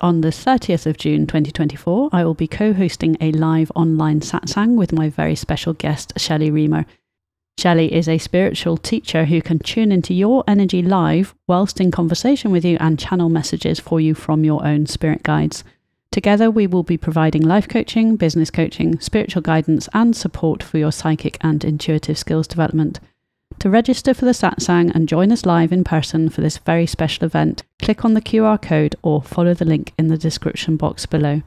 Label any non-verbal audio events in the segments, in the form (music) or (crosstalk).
On the 30th of June 2024, I will be co hosting a live online satsang with my very special guest, Shelley Reamer. Shelley is a spiritual teacher who can tune into your energy live whilst in conversation with you and channel messages for you from your own spirit guides. Together, we will be providing life coaching, business coaching, spiritual guidance, and support for your psychic and intuitive skills development. To register for the satsang and join us live in person for this very special event, click on the QR code or follow the link in the description box below.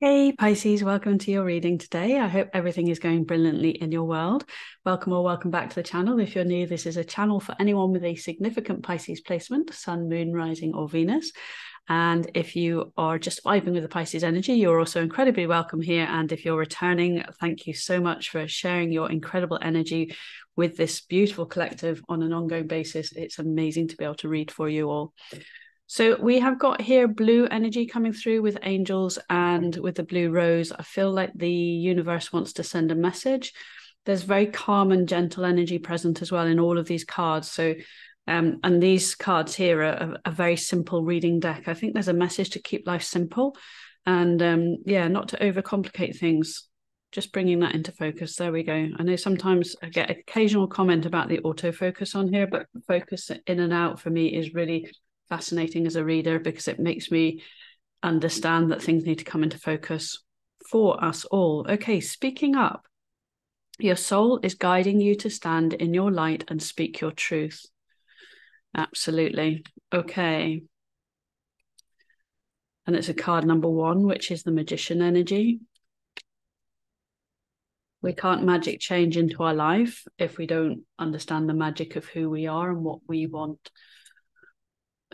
Hey Pisces, welcome to your reading today. I hope everything is going brilliantly in your world. Welcome or welcome back to the channel. If you're new, this is a channel for anyone with a significant Pisces placement, Sun, Moon, Rising, or Venus. And if you are just vibing with the Pisces energy, you're also incredibly welcome here. And if you're returning, thank you so much for sharing your incredible energy with this beautiful collective on an ongoing basis. It's amazing to be able to read for you all. So we have got here blue energy coming through with angels and with the blue rose. I feel like the universe wants to send a message. There's very calm and gentle energy present as well in all of these cards. So um, and these cards here are a, very simple reading deck. I think there's a message to keep life simple and um, yeah, not to overcomplicate things. Just bringing that into focus. There we go. I know sometimes I get occasional comment about the autofocus on here, but focus in and out for me is really fascinating as a reader because it makes me understand that things need to come into focus for us all. Okay, speaking up. Your soul is guiding you to stand in your light and speak your truth. Absolutely. Okay. And it's a card number one, which is the magician energy. We can't magic change into our life if we don't understand the magic of who we are and what we want.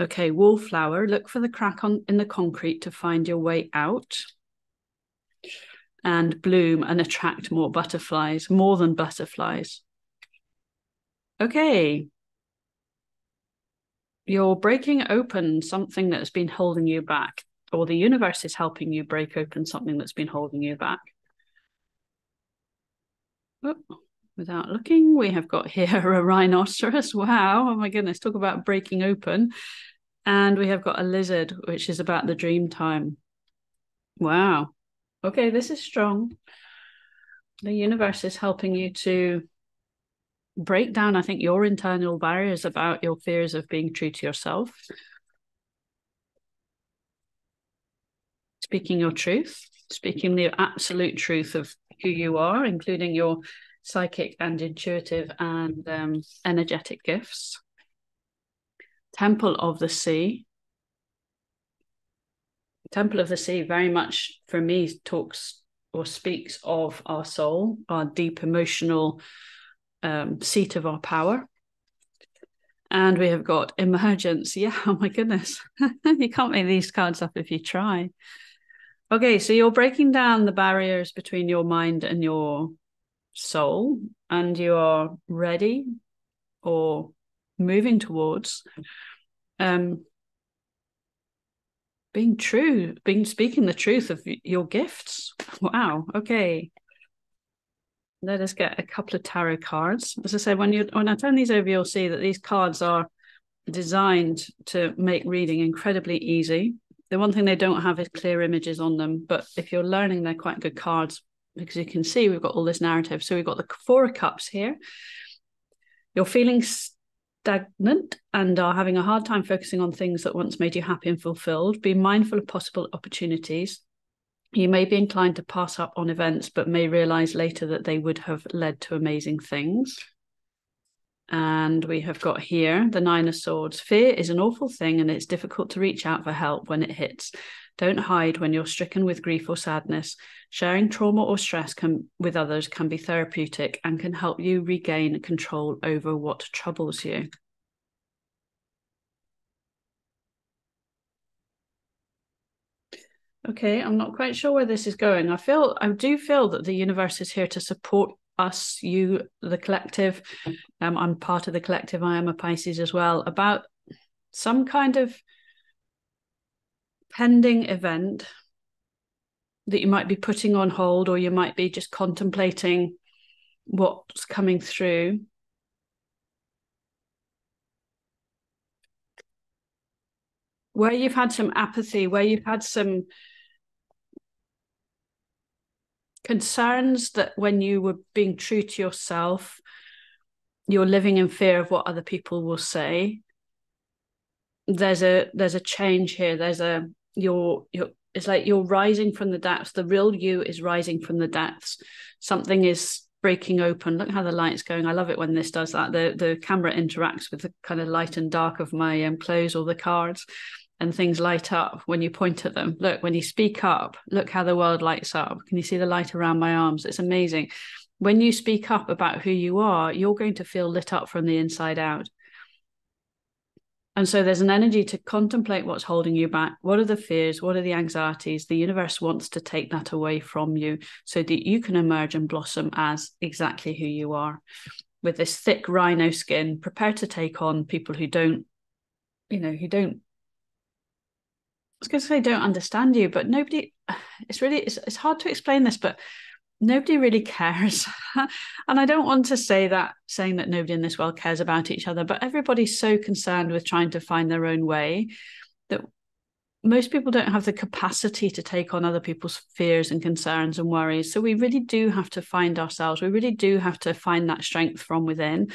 Okay, wallflower, look for the crack on in the concrete to find your way out. And bloom and attract more butterflies, more than butterflies. Okay. You're breaking open something that's been holding you back, or the universe is helping you break open something that's been holding you back. Oh, without looking, we have got here (laughs) a rhinoceros. Wow. Oh my goodness. Talk about breaking open. And we have got a lizard, which is about the dream time. Wow. Okay, this is strong. The universe is helping you to break down, I think, your internal barriers about your fears of being true to yourself. Speaking your truth, speaking the absolute truth of who you are, including your psychic and intuitive and um, energetic gifts. Temple of the Sea. Temple of the Sea very much for me talks or speaks of our soul, our deep emotional um, seat of our power. And we have got emergence. (laughs) Yeah, oh my goodness. (laughs) you can't make these cards up if you try. Okay, so you're breaking down the barriers between your mind and your soul, and you are ready or moving towards um, being true, being speaking the truth of your gifts. Wow. Okay. Let us get a couple of tarot cards. As I said, when you when I turn these over, you'll see that these cards are designed to make reading incredibly easy. The one thing they don't have is clear images on them, but if you're learning, they're quite good cards because you can see we've got all this narrative. So we've got the Four of Cups here. You're feeling stagnant and are having a hard time focusing on things that once made you happy and fulfilled. Be mindful of possible opportunities you may be inclined to pass up on events, but may realize later that they would have led to amazing things. And we have got here the Nine of Swords. Fear is an awful thing, and it's difficult to reach out for help when it hits. Don't hide when you're stricken with grief or sadness. Sharing trauma or stress can, with others can be therapeutic and can help you regain control over what troubles you. Okay, I'm not quite sure where this is going. I feel I do feel that the universe is here to support us, you, the collective. Um, I'm part of the collective. I am a Pisces as well. About some kind of pending event that you might be putting on hold, or you might be just contemplating what's coming through. where you've had some apathy, where you've had some concerns that when you were being true to yourself, you're living in fear of what other people will say. There's a there's a change here. There's a you're you're it's like you're rising from the depths. The real you is rising from the depths. Something is breaking open. Look how the light's going. I love it when this does that. The the camera interacts with the kind of light and dark of my um, clothes or the cards and things light up when you point at them. Look, when you speak up, look how the world lights up. Can you see the light around my arms? It's amazing. When you speak up about who you are, you're going to feel lit up from the inside out. And so there's an energy to contemplate what's holding you back. What are the fears? What are the anxieties? The universe wants to take that away from you so that you can emerge and blossom as exactly who you are with this thick rhino skin, prepared to take on people who don't, you know, who don't was going to say don't understand you, but nobody. It's really it's, it's hard to explain this, but nobody really cares, (laughs) and I don't want to say that saying that nobody in this world cares about each other, but everybody's so concerned with trying to find their own way that most people don't have the capacity to take on other people's fears and concerns and worries. So we really do have to find ourselves. We really do have to find that strength from within,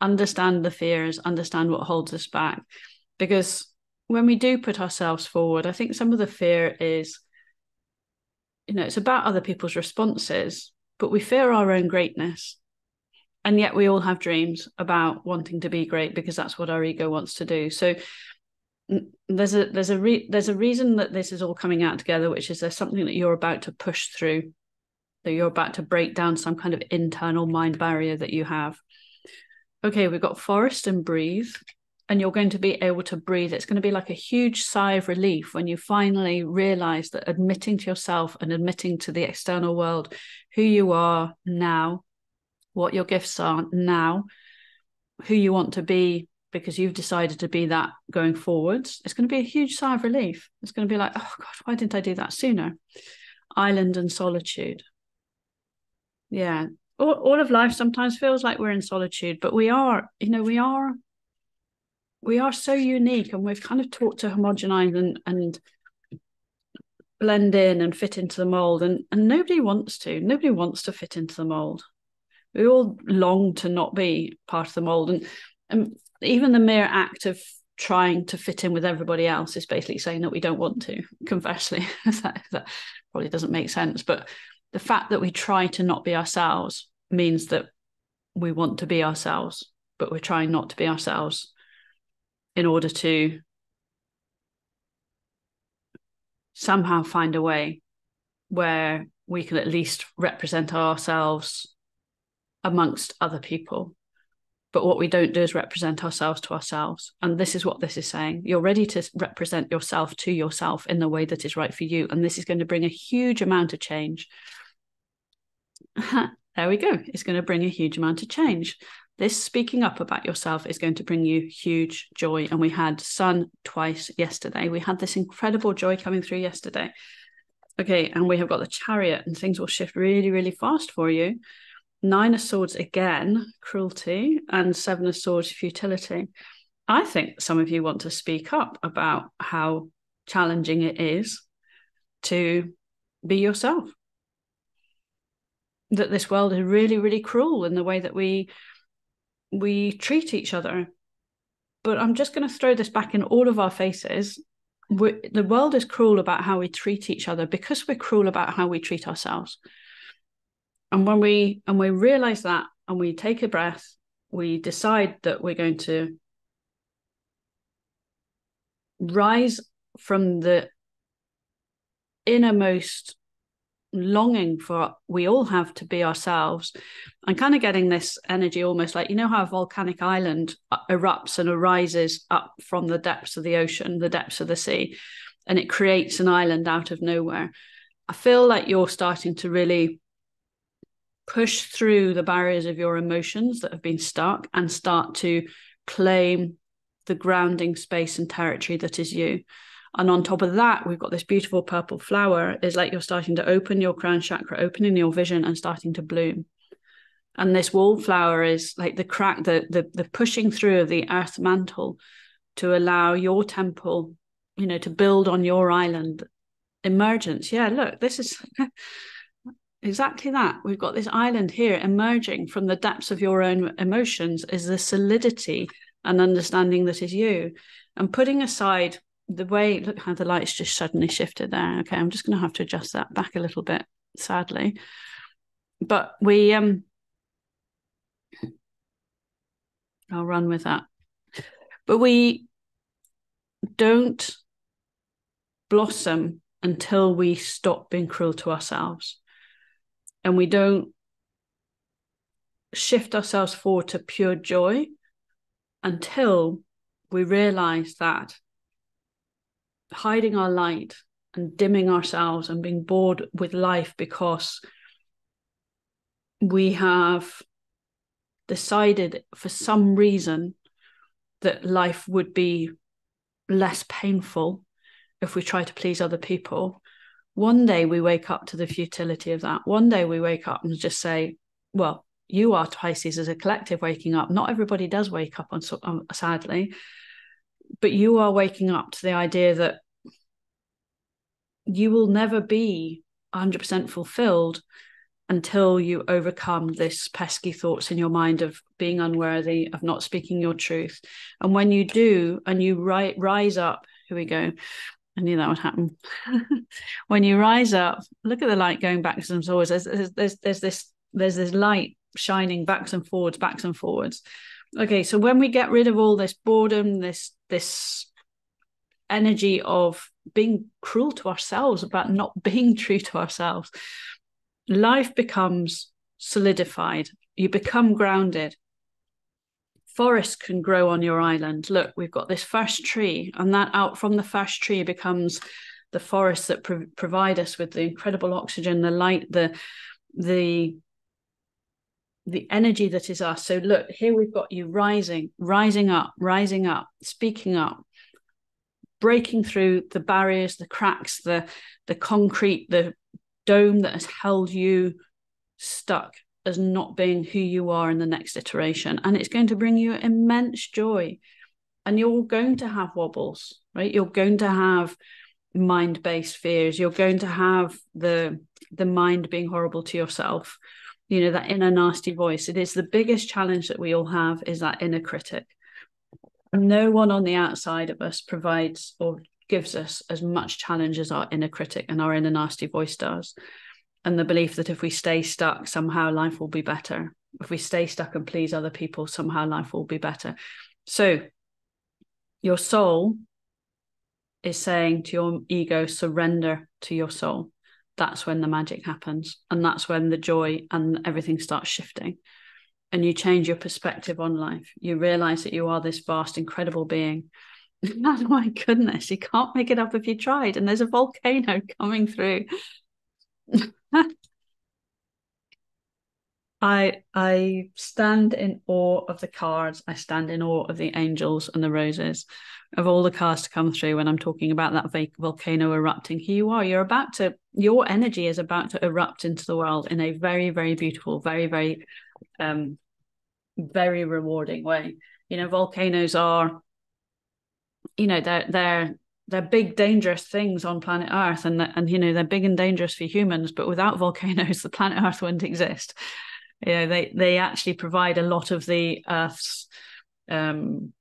understand the fears, understand what holds us back, because when we do put ourselves forward, I think some of the fear is, you know, it's about other people's responses, but we fear our own greatness. And yet we all have dreams about wanting to be great because that's what our ego wants to do. So there's a there's a re- there's a reason that this is all coming out together, which is there's something that you're about to push through, that you're about to break down some kind of internal mind barrier that you have. Okay, we've got forest and breathe and you're going to be able to breathe. It's going to be like a huge sigh of relief when you finally realize that admitting to yourself and admitting to the external world who you are now, what your gifts are now, who you want to be because you've decided to be that going forwards, it's going to be a huge sigh of relief. It's going to be like, oh God, why didn't I do that sooner? Island and solitude. Yeah. All, all of life sometimes feels like we're in solitude, but we are, you know, we are we are so unique and we've kind of taught to homogenize and, and blend in and fit into the mold and, and nobody wants to. Nobody wants to fit into the mold. We all long to not be part of the mold and, and even the mere act of trying to fit in with everybody else is basically saying that we don't want to conversely (laughs) that, that probably doesn't make sense. But the fact that we try to not be ourselves means that we want to be ourselves but we're trying not to be ourselves in order to somehow find a way where we can at least represent ourselves amongst other people. But what we don't do is represent ourselves to ourselves. And this is what this is saying. You're ready to represent yourself to yourself in the way that is right for you. And this is going to bring a huge amount of change. (laughs) there we go. It's going to bring a huge amount of change this speaking up about yourself is going to bring you huge joy. And we had sun twice yesterday. We had this incredible joy coming through yesterday. Okay, and we have got the chariot, and things will shift really, really fast for you. Nine of Swords again, cruelty, and Seven of Swords, futility. I think some of you want to speak up about how challenging it is to be yourself. That this world is really, really cruel in the way that we we treat each other. But I'm just going to throw this back in all of our faces. We're, the world is cruel about how we treat each other because we're cruel about how we treat ourselves. And when we and we realize that and we take a breath, we decide that we're going to rise from the innermost longing for we all have to be ourselves. And kind of getting this energy almost like you know how a volcanic island uh, erupts and arises up from the depths of the ocean the depths of the sea and it creates an island out of nowhere? I feel like you're starting to really push through the barriers of your emotions that have been stuck and start to claim the grounding space and territory that is you and on top of that, we've got this beautiful purple flower. Is like you're starting to open your crown chakra, opening your vision and starting to bloom. And this wallflower is like the crack, the, the the pushing through of the earth mantle to allow your temple you know to build on your island emergence yeah look this is (laughs) exactly that we've got this island here emerging from the depths of your own emotions is the solidity and understanding that is you and putting aside the way look how the lights just suddenly shifted there okay i'm just going to have to adjust that back a little bit sadly. But we um i'll run with that. But we don't blossom until we stop being cruel to ourselves. And we don't shift ourselves forward to pure joy until we realize that hiding our light and dimming ourselves and being bored with life because we have decided for some reason that life would be less painful if we try to please other people. One day we wake up to the futility of that. One day we wake up and just say, well, you are Pisces as a collective waking up. Not everybody does wake up on, um, sadly, but you are waking up to the idea that you will never be 100% fulfilled until you overcome this pesky thoughts in your mind of being unworthy of not speaking your truth. And when you do and you ri- rise up here we go. I knew that would happen. (laughs) When you rise up look at the light going backwards and forwards there's, there's, there's, there's this there's this light shining backs and forwards backs and forwards. Okay so when we get rid of all this boredom this this energy of being cruel to ourselves about not (laughs) being true to ourselves. Life becomes solidified. You become grounded. Forests can grow on your island. Look we've got this first tree and that out from the first tree becomes the forests that pro- provide us with the incredible oxygen the light the the the energy that is us so look here we've got you rising rising up rising up speaking up breaking through the barriers, the cracks, the the concrete, the dome that has held you stuck as not being who you are in the next iteration. And it's going to bring you immense joy. And you're going to have wobbles, right? You're going to have mind-based fears. You're going to have the the mind being horrible to yourself. You know, that inner nasty voice. It is the biggest challenge that we all have is that inner critic no one on the outside of us provides or gives us as much challenge as our inner critic and our inner nasty voice does. And the belief that if we stay stuck, somehow life will be better. If we stay stuck and please other people, somehow life will be better. So your soul is saying to your ego, surrender to your soul. That's when the magic happens. And that's when the joy and everything starts shifting and you change your perspective on life. You realize that you are this vast, incredible being. (laughs) oh my goodness, you can't make it up if you tried. And there's a volcano coming through. (laughs) I I stand in awe of the cards. I stand in awe of the angels and the roses, of all the cards to come through when I'm talking about that volcano erupting. Here you are. You're about to. Your energy is about to erupt into the world in a very very beautiful, very very um, very rewarding way. You know, volcanoes are, you know, they're they're they're big dangerous things on planet Earth, and and you know they're big and dangerous for humans. But without (laughs) volcanoes, the planet Earth wouldn't exist. You know, they they actually provide a lot of the Earth's, um,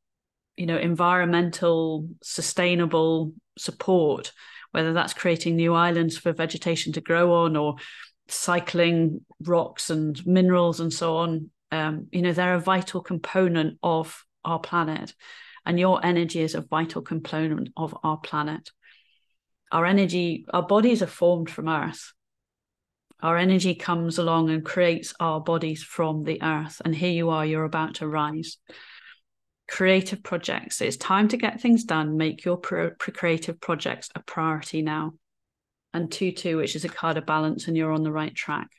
you know, environmental sustainable support. Whether that's creating new islands for vegetation to grow on, or cycling rocks and minerals and so on um, you know they're a vital component of our planet and your energy is a vital component of our planet. Our energy our bodies are formed from earth. Our energy comes along and creates our bodies from the earth and here you are you're about to rise. Creative projects it's time to get things done. Make your pro- creative projects a priority now. And 2-2 which is a card of balance and you're on the right track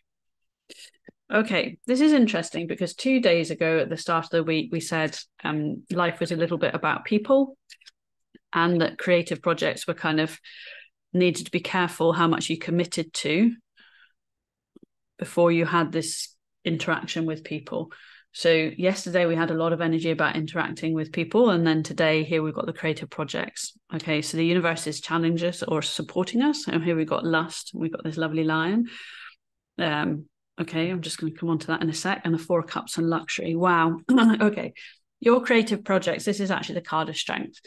Okay, this is interesting because two days ago at the start of the week, we said um, life was a little bit about people and that creative projects were kind of needed to be careful how much you committed to before you had this interaction with people. So yesterday we had a lot of energy about interacting with people, and then today here we've got the creative projects. Okay, so the universe is challenging us or supporting us, and here we've got lust. We've got this lovely lion. Um, okay, I'm just going to come on to that in a sec, and the four cups and luxury. Wow. (clears throat) okay, your creative projects. This is actually the card of strength.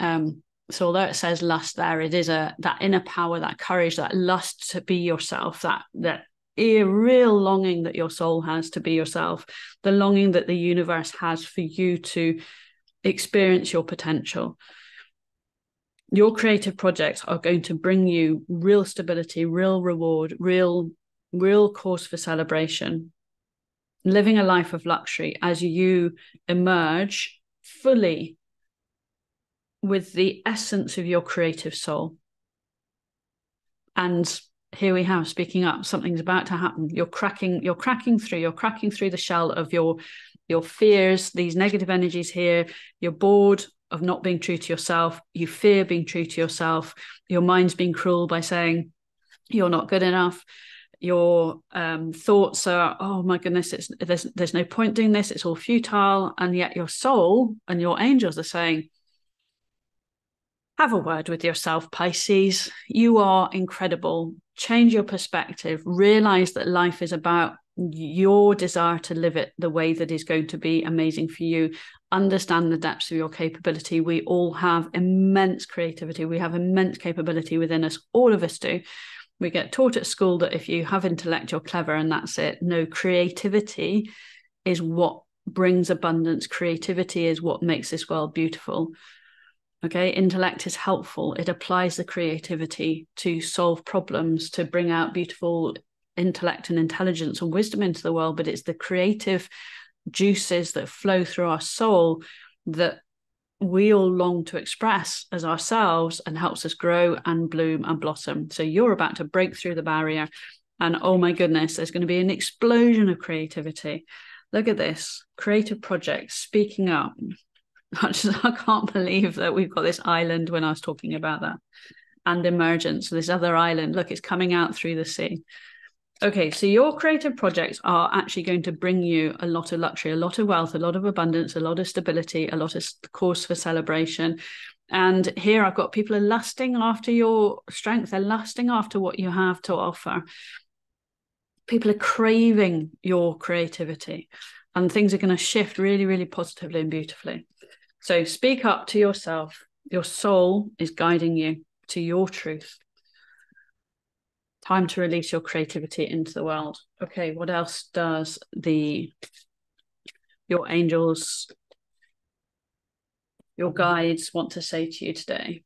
Um, so although it says lust there, it is a that inner power, that courage, that lust to be yourself, that that a real longing that your soul has to be yourself, the longing that the universe has for you to experience your potential. Your creative projects are going to bring you real stability, real reward, real, real cause for celebration. Living a life of luxury as you emerge fully with the essence of your creative soul. And here we have speaking up something's about to happen. You're cracking you're cracking through you're cracking through the shell of your your fears these negative energies here. You're bored of not being true to yourself. You fear being true to yourself. Your mind's being cruel by saying you're not good enough your um, thoughts are oh my goodness it's there's there's no point doing this it's all futile and yet your soul and your angels are saying have a word with yourself, Pisces. You are incredible. Change your perspective. Realize that life is about your desire to live it the way that is going to be amazing for you. Understand the depths of your capability. We all have immense creativity. We have immense capability within us. All of us do. We get taught at school that if you have intellect, you're clever, and that's it. No, creativity is what brings abundance. Creativity is what makes this world beautiful. Okay, intellect is helpful. It applies the creativity to solve problems, to bring out beautiful intellect and intelligence and wisdom into the world. But it's the creative juices that flow through our soul that we all long to express as ourselves and helps us grow and bloom and blossom. So you're about to break through the barrier. And oh my goodness, there's going to be an explosion of creativity. Look at this creative projects speaking up, (laughs) I can't believe that we've got this island when I was talking about that. And emergence, this other island. Look, it's coming out through the sea. Okay, so your creative projects are actually going to bring you a lot of luxury, a lot of wealth, a lot of abundance, a lot of stability, a lot of cause for celebration. And here I've got people are lusting after your strength, they're lusting after what you have to offer. People are craving your creativity, and things are going to shift really, really positively and beautifully. So speak up to yourself. Your soul is guiding you to your truth. Time to release your creativity into the world. Okay, what else does the your angels, your guides want to say to you today?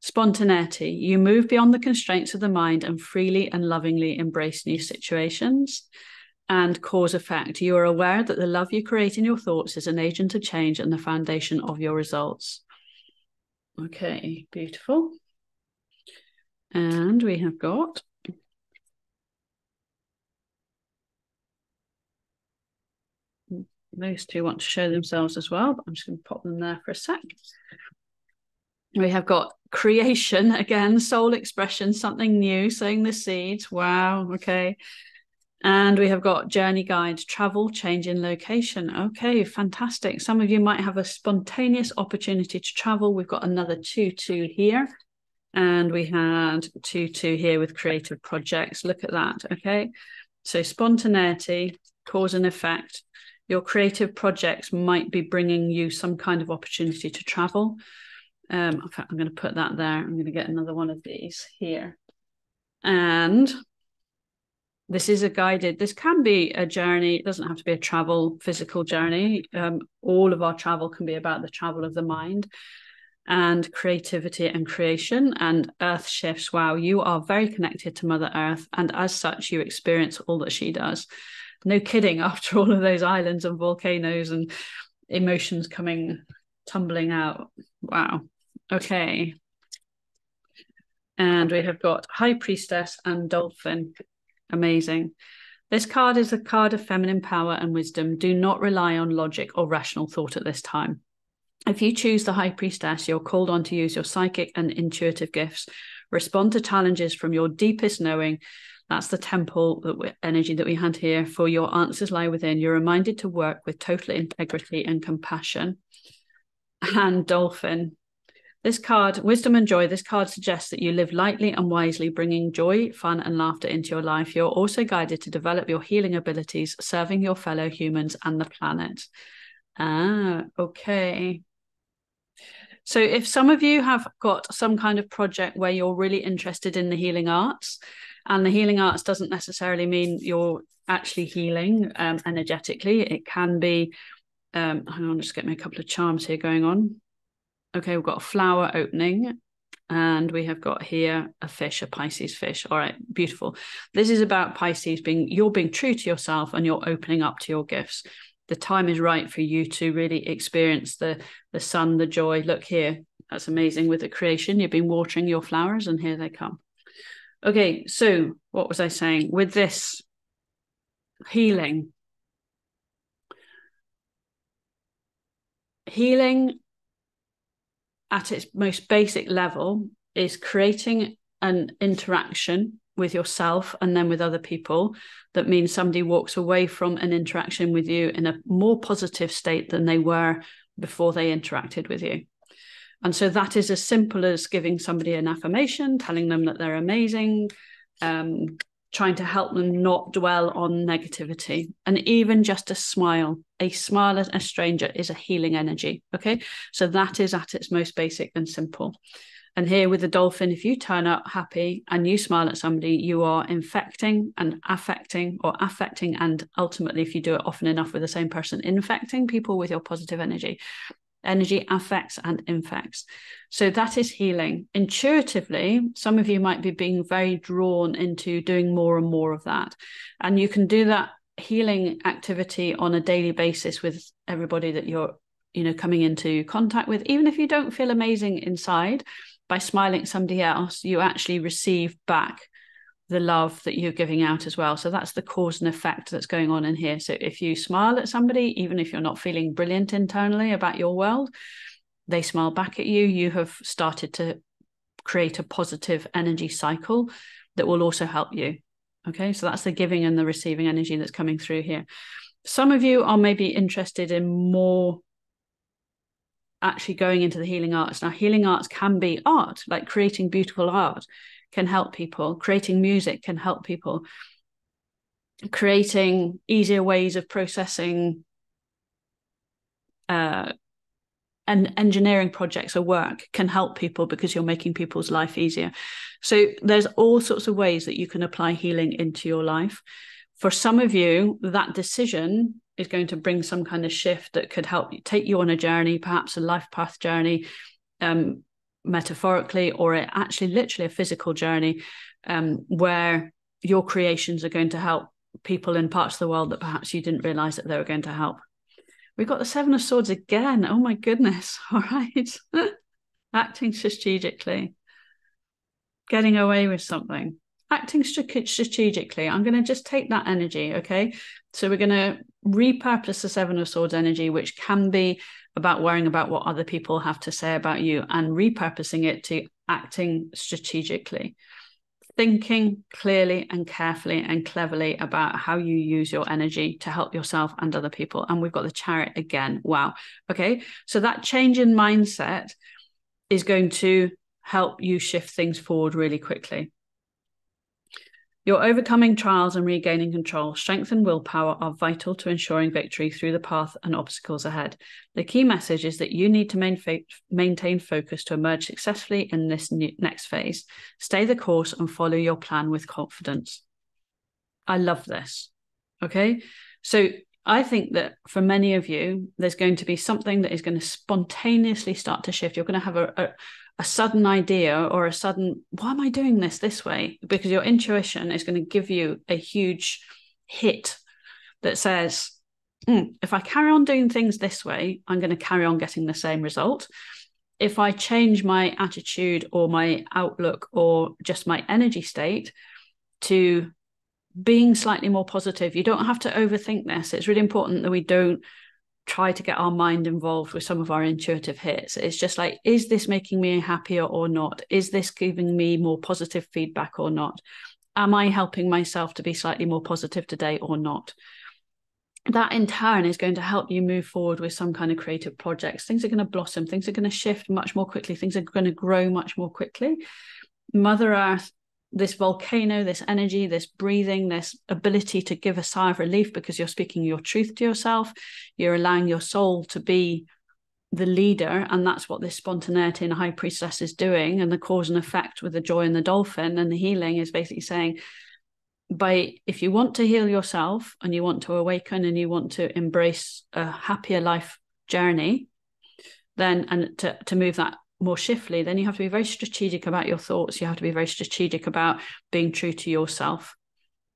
Spontaneity. You move beyond the constraints of the mind and freely and lovingly embrace new situations and cause effect. You are aware that the love you create in your thoughts is an agent of change and the foundation of your results. Okay, beautiful. And we have got those two want to show themselves as well, but I'm just going to pop them there for a sec. We have got creation again, soul expression, something new, sowing the seeds. Wow. Okay. And we have got journey guide, travel, change in location. Okay, fantastic. Some of you might have a spontaneous opportunity to travel. We've got another 2 2 here. And we had 2 2 here with creative projects. Look at that. Okay. So, spontaneity, cause and effect. Your creative projects might be bringing you some kind of opportunity to travel. Um, fact, I'm going to put that there. I'm going to get another one of these here. And this is a guided this can be a journey it doesn't have to be a travel physical journey um, all of our travel can be about the travel of the mind and creativity and creation and earth shifts wow you are very connected to mother earth and as such you experience all that she does no kidding (laughs) after all of those islands and volcanoes and emotions coming tumbling out wow okay and we have got high priestess and dolphin Amazing. This card is a card of feminine power and wisdom. Do not rely on logic or rational thought at this time. If you choose the High Priestess, you're called on to use your psychic and intuitive gifts, respond to challenges from your deepest knowing, That's the temple that we, energy that we had here. For your answers lie within. You're reminded to work with total integrity and compassion. And dolphin. This card, wisdom and joy, this card suggests that you live lightly and wisely, bringing joy, fun, and laughter into your life. You're also guided to develop your healing abilities, serving your fellow humans and the planet. Ah, okay. So, if some of you have got some kind of project where you're really interested in the healing arts, and the healing arts doesn't necessarily mean you're actually healing um, energetically, it can be. Um, hang on, just get me a couple of charms here going on. Okay, we've got a flower opening, and we have got here a fish, a Pisces fish. All right, beautiful. This is about Pisces being you're being true to yourself and you're opening up to your gifts the time is right for you to really experience the the sun the joy. Look here that's amazing with the creation. You've been watering your flowers and here they come. Okay so what was i saying? With this healing healing at its most basic level is creating an interaction with yourself and then with other people that means somebody walks away from an interaction with you in a more positive state than they were before they interacted with you. And so that is as simple as giving somebody an affirmation telling them that they're amazing um, trying to help them not dwell on negativity and even just a smile. A smile at a stranger is a healing energy okay? So that is at its most basic and simple and here with the dolphin, if you turn up happy and you smile at somebody, you are infecting and affecting, or affecting, and ultimately, if you do it often enough with the same person, infecting people with your positive energy. Energy affects and infects. So that is healing. Intuitively, some of you might be being very drawn into doing more and more of that. And you can do that healing activity on a daily basis with everybody that you're you know coming into contact with even if you don't feel amazing inside by smiling at somebody else, you actually receive back the love that you're giving out as well. So that's the cause and effect that's going on in here. So if you smile at somebody, even if you're not feeling brilliant internally about your world, they smile back at you. You have started to create a positive energy cycle that will also help you. Okay, so that's the giving and the receiving energy that's coming through here. Some of you are maybe interested in more actually going into the healing arts. Now, healing arts can be art, like creating beautiful art can help people, creating music can help people, creating easier ways of processing uh, and engineering projects or work can help people because you're making people's life easier. So there's all sorts of ways that you can apply healing into your life. For some of you, that decision is going to bring some kind of shift that could help you take you on a journey, perhaps a life path journey, um, metaphorically, or it actually literally a physical journey, um, where your creations are going to help people in parts of the world that perhaps you didn't realize that they were going to help. We've got the Seven of Swords again. Oh my goodness. (laughs) All right. (laughs) Acting strategically, getting away with something acting strategically. I'm going to just take that energy. Okay. So we're going to repurpose the Seven of Swords energy, which can be about worrying about what other people have to say about you and repurposing it to acting strategically. Thinking clearly and carefully and cleverly about how you use your energy to help yourself and other people. And we've got the chariot again. Wow. Okay. So that change in mindset is going to help you shift things forward really quickly. Your overcoming trials and regaining control, strength and willpower are vital to ensuring victory through the path and obstacles ahead. The key message is that you need to main fa- maintain focus to emerge successfully in this new- next phase. Stay the course and follow your plan with confidence. I love this. Okay. So I think that for many of you, there's going to be something that is going to spontaneously start to shift. You're going to have a, a, a sudden idea or a sudden why am i doing this this way? Because your intuition is going to give you a huge hit that says mm, if i carry on doing things this way i'm going to carry on getting the same result. If i change my attitude or my outlook or just my energy state to being slightly more positive you don't have to overthink this. It's really important that we don't try to get our mind involved with some of our intuitive hits. It's just like, is this making me happier or not? Is this giving me more positive feedback or not? am I helping myself to be slightly more positive today or not? That in turn is going to help you move forward with some kind of creative projects. Things are going to blossom, things are going to shift much more quickly, things are going to grow much more quickly. Mother Earth this volcano, this energy, this breathing, this ability to give a sigh of relief because you're speaking your truth to yourself. You're allowing your soul to be the leader. And that's what this spontaneity and high priestess is doing. And the cause and effect with the joy and the dolphin and the healing is basically saying, by if you want to heal yourself and you want to awaken and you want to embrace a happier life journey, then and to, to move that more shiftly, then you have to be very strategic about your thoughts. You have to be very strategic about being true to yourself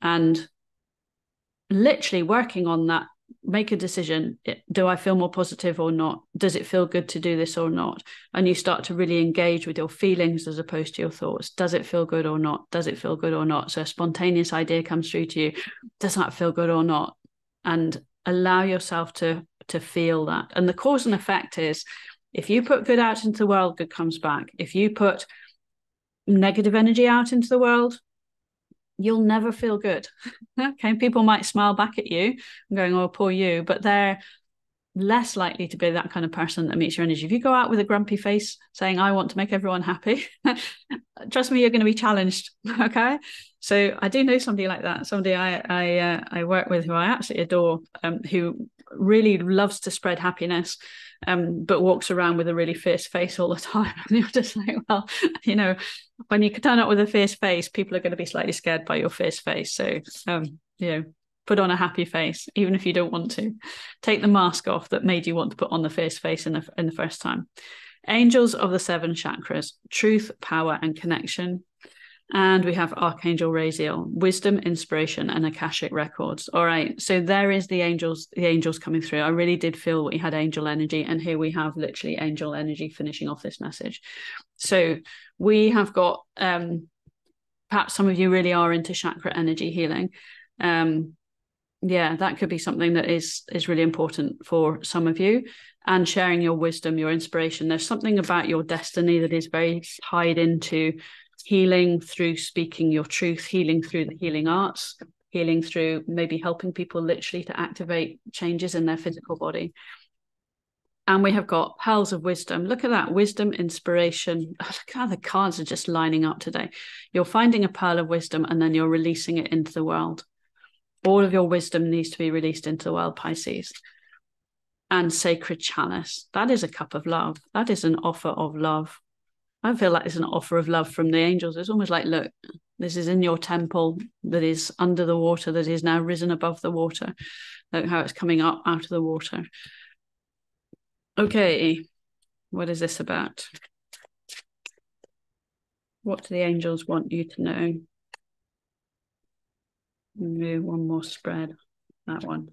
and literally working on that. Make a decision. Do I feel more positive or not? Does it feel good to do this or not? And you start to really engage with your feelings as opposed to your thoughts. Does it feel good or not? Does it feel good or not? So a spontaneous idea comes through to you. Does that feel good or not? And allow yourself to to feel that. And the cause and effect is if you put good out into the world, good comes back. If you put negative energy out into the world, you'll never feel good. (laughs) okay. People might smile back at you and going, oh, poor you, but they're less likely to be that kind of person that meets your energy. If you go out with a grumpy face saying, I want to make everyone happy, (laughs) trust me, you're going to be challenged. (laughs) Okay. So I do know somebody like that. Somebody I I uh, I work with who I absolutely adore, um, who really loves to spread happiness um, but walks around with a really fierce face all the (laughs) time. And you're just like, well, (laughs) you know, when you turn up with a fierce face, people are going to be slightly scared by your fierce face. So, um, you know, put on a happy face, even if you don't want to. Take the mask off that made you want to put on the fierce face in the, in the first time. Angels of the seven chakras, truth, power, and connection. And we have Archangel Raziel, wisdom, inspiration, and Akashic records. All right. So there is the angels, the angels coming through. I really did feel we had angel energy. And here we have literally angel energy finishing off this message. So we have got um perhaps some of you really are into chakra energy healing. Um yeah, that could be something that is is really important for some of you and sharing your wisdom, your inspiration. There's something about your destiny that is very tied into healing through speaking your truth, healing through the healing arts, healing through maybe helping people literally to activate changes in their physical body. And we have got pearls of wisdom. Look at that wisdom, inspiration. (laughs) Look how the cards are just lining up today. You're finding a pearl of wisdom and then you're releasing it into the world. All of your wisdom needs to be released into the world, Pisces. And sacred chalice. That is a cup of love. That is an offer of love. I feel like it's an offer of love from the angels. It's almost like, look, this is in your temple that is under the water, that is now risen above the water. Look how it's coming up out of the water. Okay, what is this about? What do the angels want you to know? Maybe one more spread, that one.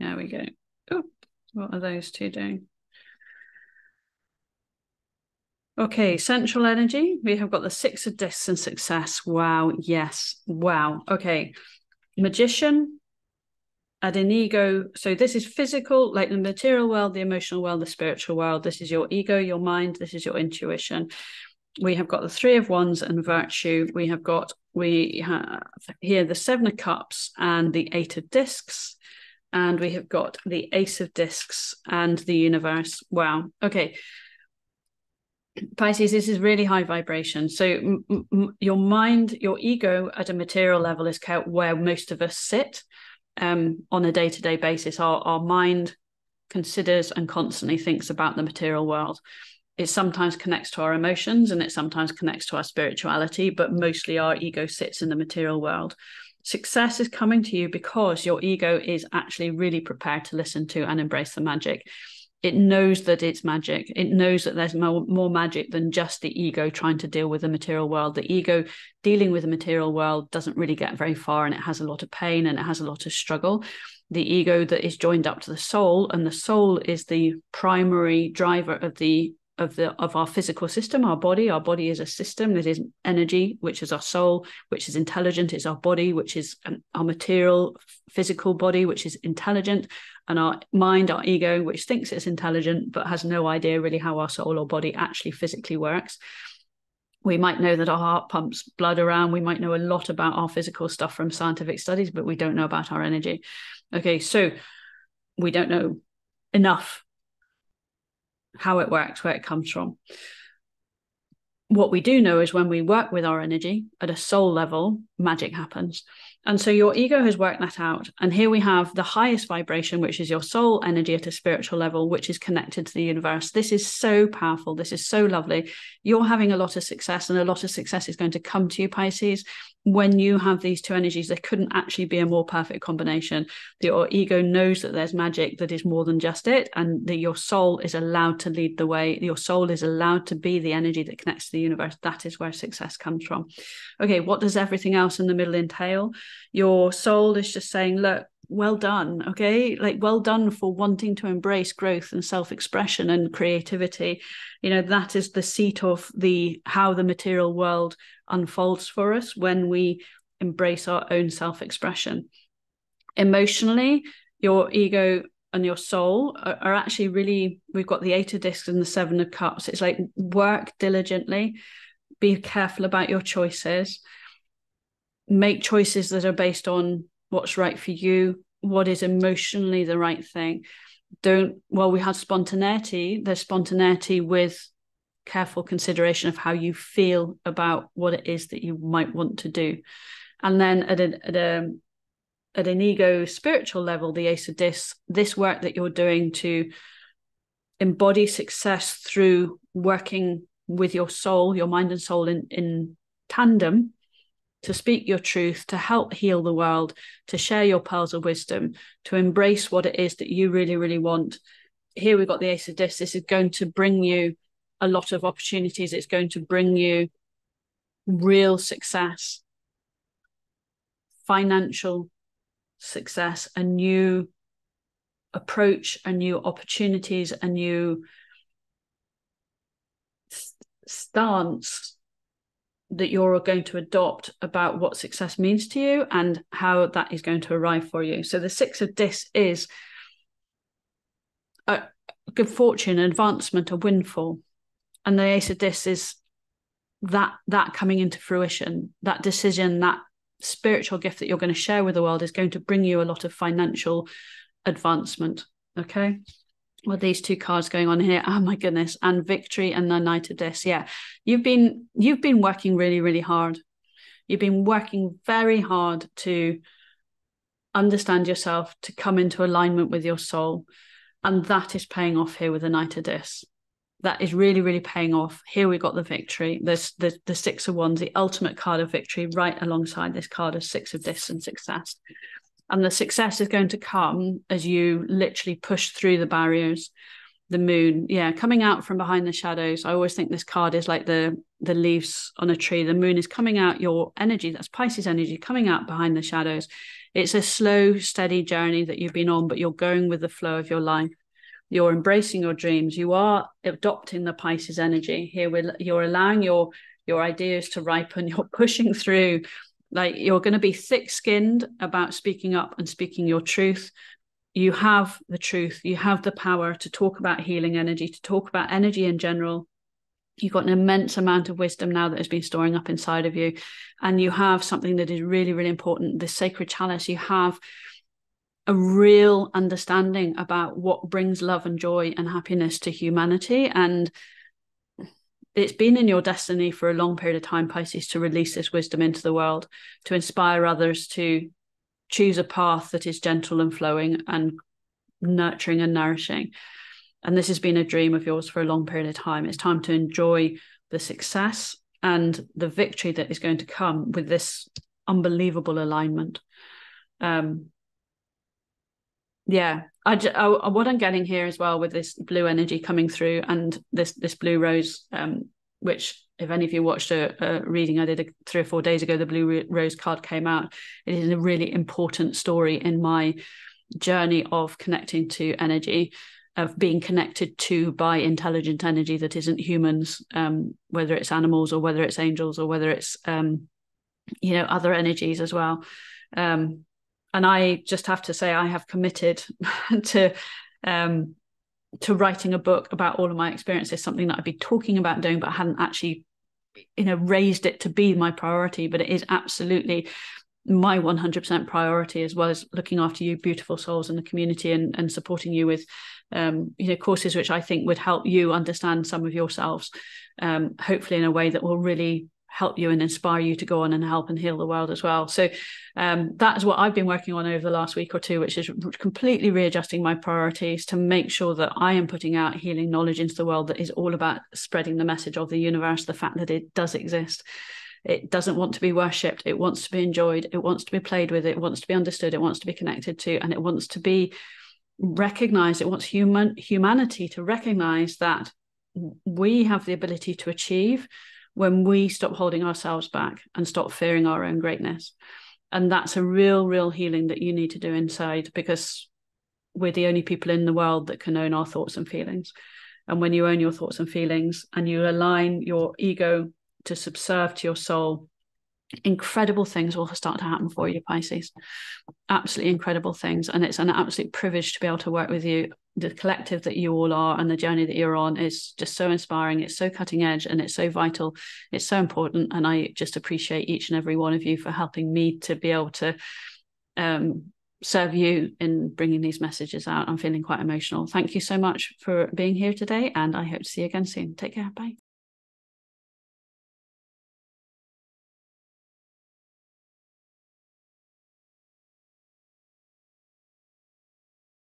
There we go. What are those two doing? Okay, central energy. We have got the six of discs and success. Wow. Yes. Wow. Okay. Magician, an ego. So this is physical, like the material world, the emotional world, the spiritual world. This is your ego, your mind. This is your intuition. We have got the three of wands and virtue. We have got we have here the seven of cups and the eight of discs and we have got the Ace of Discs and the Universe. Wow. Okay. Pisces, this is really high vibration. So m- m- your mind, your ego at a material level is where most of us sit um, on a day-to-day basis. Our, our mind considers and constantly thinks about the material world. It sometimes connects to our emotions and it sometimes connects to our spirituality, but mostly our ego sits in the material world success is coming to you because your ego is actually really prepared to listen to and embrace the magic. It knows that it's magic. It knows that there's more, more magic than just the ego trying to deal with the material world. The ego dealing with the material world doesn't really get very far and it has a lot of pain and it has a lot of struggle. The ego that is joined up to the soul and the soul is the primary driver of the of the of our physical system our body. Our body is a system that is energy which is our soul which is intelligent. It's our body which is um, our material physical body which is intelligent. And our mind our ego which thinks it's intelligent but has no idea really how our soul or body actually physically works. We might know that our heart pumps blood around. We might know a lot about our physical stuff from scientific studies but we don't know about our energy. Okay so we don't know enough how it works where it comes from. What we do know is when we work with our energy at a soul level magic happens and so your ego has worked that out. And here we have the highest vibration, which is your soul energy at a spiritual level, which is connected to the universe. This is so powerful. This is so lovely. You're having a lot of success, and a lot of success is going to come to you, Pisces. When you have these two energies, there couldn't actually be a more perfect combination. Your ego knows that there's magic that is more than just it, and that your soul is allowed to lead the way. Your soul is allowed to be the energy that connects to the universe. That is where success comes from. Okay, what does everything else in the middle entail? Your soul is just saying look well done okay? Like well done for wanting to embrace growth and self-expression and creativity. You know that is the seat of the how the material world unfolds for us when we embrace our own self-expression. Emotionally your ego and your soul are, are actually really we've got the eight of discs and the seven of cups. It's like work diligently be careful about your choices make choices that are based on what's right for you, what is emotionally the right thing. Don't, well, we have spontaneity, there's spontaneity with careful consideration of how you feel about what it is that you might want to do. And then at a, at a at an ego spiritual level, the ace of discs, this work that you're doing to embody success through working with your soul, your mind and soul in, in tandem, to speak your truth, to help heal the world, to share your pearls of wisdom, to embrace what it is that you really, really want. Here we've got the Ace of Discs. This is going to bring you a lot of opportunities. It's going to bring you real success, financial success, a new approach, a new opportunities, a new stance that you're going to adopt about what success means to you and how that is going to arrive for you. So the six of discs is a good fortune, advancement, a windfall. And the ace of discs is that that coming into fruition, that decision, that spiritual gift that you're going to share with the world is going to bring you a lot of financial advancement. Okay with these two cards going on here. Oh my goodness. And victory and the knight of discs. Yeah you've been you've been working really really hard. You've been working very hard to understand yourself to come into alignment with your soul. And that is paying off here with the knight of discs. That is really really paying off. Here we got the victory there's the, the six of wands the ultimate card of victory right alongside this card of six of discs and success and the success is going to come as you literally push through the barriers the moon. Yeah coming out from behind the shadows. I always think this card is like the the leaves on a tree. The moon is coming out your energy that's pisces energy coming out behind the shadows. It's a slow steady journey that you've been on but you're going with the flow of your life. You're embracing your dreams. You are adopting the pisces energy. Here you're allowing your your ideas to ripen. (laughs) You're pushing through like you're going to be thick skinned about speaking up and speaking your truth. You have the truth, you have the power to talk about healing energy, to talk about energy in general. You've got an immense amount of wisdom now that has been storing up inside of you. And you have something that is really, really important the sacred chalice. You have a real understanding about what brings love and joy and happiness to humanity. And it's been in your destiny for a long period of time, Pisces, to release this wisdom into the world, to inspire others to choose a path that is gentle and flowing and nurturing and nourishing. And this has been a dream of yours for a long period of time. It's time to enjoy the success and the victory that is going to come with this unbelievable alignment. Um, yeah, I, I, what I'm getting here as well with this blue energy coming through and this this blue rose, um, which if any of you watched a, a reading I did a, three or four days ago, the blue rose card came out. It is a really important story in my journey of connecting to energy. of being connected to by intelligent energy that isn't humans, um, whether it's animals or whether it's angels or whether it's um, you know other energies as well. Um, and I just have to say I have committed (laughs) to um, to writing a book about all of my experiences, something that I'd be talking about doing, but I hadn't actually you know raised it to be my priority. But it is absolutely my 100% priority as well as looking after you beautiful souls in the community and, and supporting you with um, you know courses which i think would help you understand some of yourselves um, hopefully in a way that will really help you and inspire you to go on and help and heal the world as well. So um, that is what i've been working on over the last week or two which is completely readjusting my priorities to make sure that i am putting out healing knowledge into the world that is all about spreading the message of the universe the fact that it does exist. It doesn't want to be worshipped. It wants to be enjoyed. It wants to be played with. It wants to be understood. It wants to be connected to and it wants to be recognized. It wants human humanity to recognize that we have the ability to achieve when we stop holding ourselves back and stop fearing our own greatness and that's a real real healing that you need to do inside because we're the only people in the world that can own our thoughts and feelings and when you own your thoughts and feelings and you align your ego to subserve to your soul, incredible things will start to happen for you, Pisces. Absolutely incredible things. And it's an absolute privilege to be able to work with you. The collective that you all are and the journey that you're on is just so inspiring. It's so cutting edge and it's so vital. It's so important. And I just appreciate each and every one of you for helping me to be able to um, serve you in bringing these messages out. I'm feeling quite emotional. Thank you so much for being here today. And I hope to see you again soon. Take care. Bye.